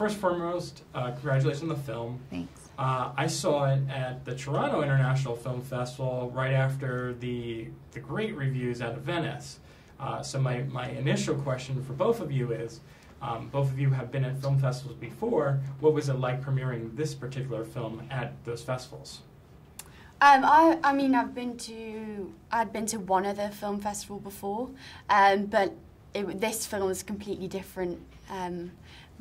first and foremost, uh, congratulations on the film. Thanks. Uh, I saw it at the Toronto International Film Festival right after the the great reviews out of Venice. Uh, so my, my initial question for both of you is, um, both of you have been at film festivals before. What was it like premiering this particular film at those festivals? Um, I, I mean, I've been to, I'd been to one other film festival before, um, but it, this film was completely different um,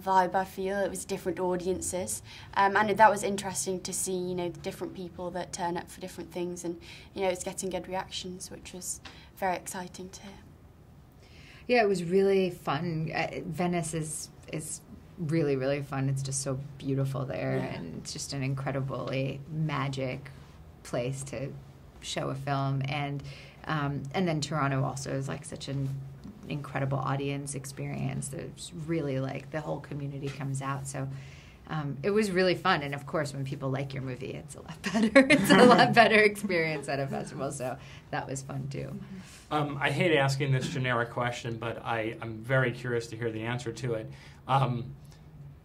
vibe. I feel it was different audiences, um, and that was interesting to see. You know, the different people that turn up for different things, and you know, it's getting good reactions, which was very exciting to hear. Yeah, it was really fun. Uh, Venice is is really really fun. It's just so beautiful there, Yeah. and it's just an incredibly magic place to show a film. And um, and then Toronto also is like such an incredible audience experience. It's really like the whole community comes out. So. Um, it was really fun, and of course, when people like your movie, it's a lot better. it's a lot better experience at a festival, so that was fun too. Um, I hate asking this generic question, but I, I'm very curious to hear the answer to it. Um,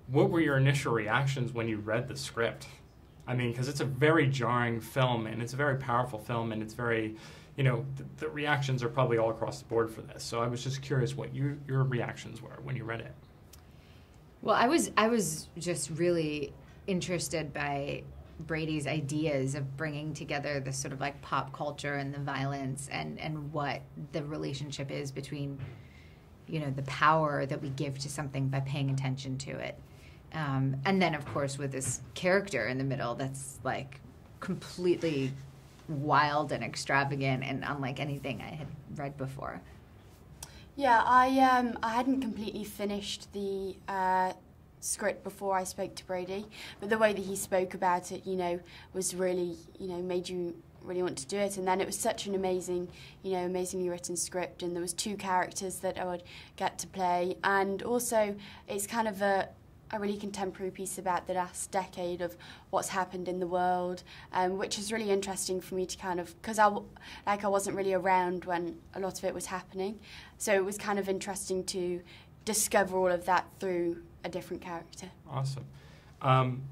what were your initial reactions when you read the script? I mean, because it's a very jarring film and it's a very powerful film and it's very, you know, the, reactions are probably all across the board for this. So I was just curious what you, your reactions were when you read it. Well, I was I was just really interested by Brady's ideas of bringing together the sort of like pop culture and the violence and and what the relationship is between you know the power that we give to something by paying attention to it. Um, and then of course with this character in the middle that's like completely wild and extravagant and unlike anything I had read before. Yeah, I um I hadn't completely finished the uh, script before I spoke to Brady, but the way that he spoke about it, you know, was really you know made you really want to do it. And then it was such an amazing, you know, amazingly written script, and there was two characters that I would get to play, and also it's kind of a a really contemporary piece about the last decade of what's happened in the world, um, which is really interesting for me to kind of because I like I wasn't really around when a lot of it was happening, so it was kind of interesting to discover all of that through a different character. Awesome. Um,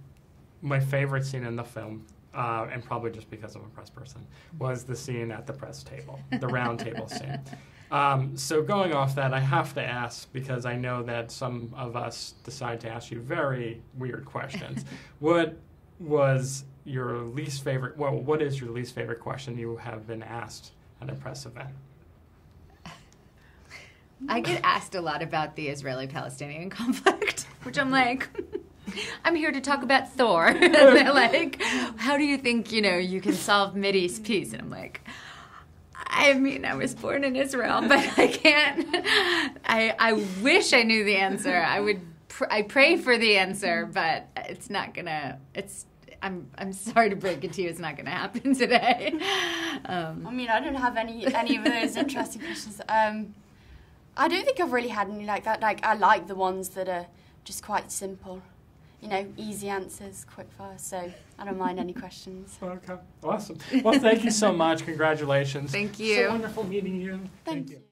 my favorite scene in the film, uh, and probably just because I'm a press person, was the scene at the press table, the round table scene. Um, so going off that, I have to ask because I know that some of us decide to ask you very weird questions. what was your least favorite? Well, what is your least favorite question you have been asked at a press event? I get asked a lot about the Israeli Palestinian conflict, which I'm like, I'm here to talk about Thor. and they're like, how do you think, you know, you can solve Mideast peace? And I'm like, I mean, I was born in Israel, but I can't. I, I wish I knew the answer. I would. Pr- I pray for the answer, but it's not gonna. It's. I'm. I'm sorry to break it to you. It's not gonna happen today. Um, I mean, I don't have any any of those interesting questions. Um, I don't think I've really had any like that. Like I like the ones that are just quite simple, you know, easy answers, quick fire. So I don't mind any questions. Okay, awesome. Well, thank you so much. Congratulations. Thank you. So wonderful meeting you. Thank you.